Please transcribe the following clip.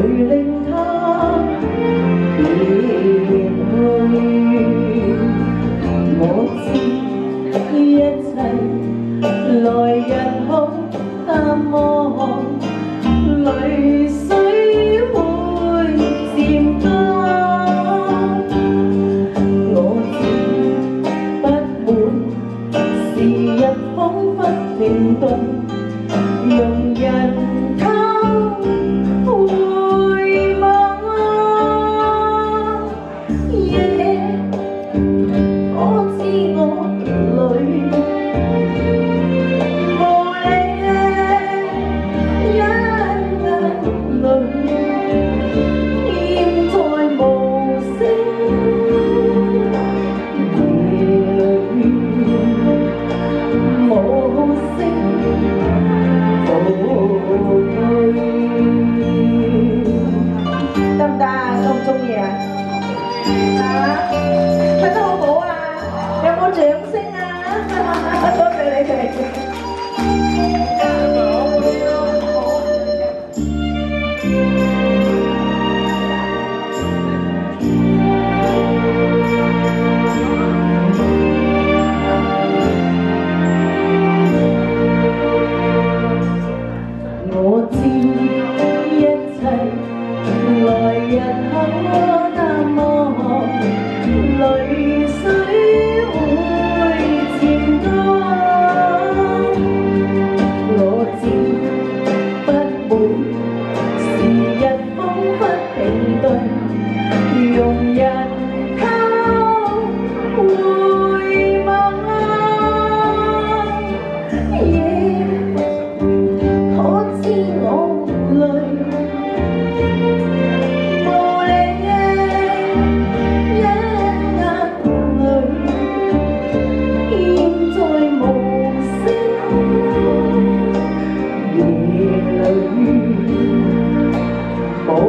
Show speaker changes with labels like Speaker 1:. Speaker 1: 誰令他連去？我知一切來日好，但望淚水會漸乾。我知不滿是日好不停頓。得，中唔中意啊？啊，唱得好好啊！有冇掌声啊？多谢你哋。我知一切。Oh.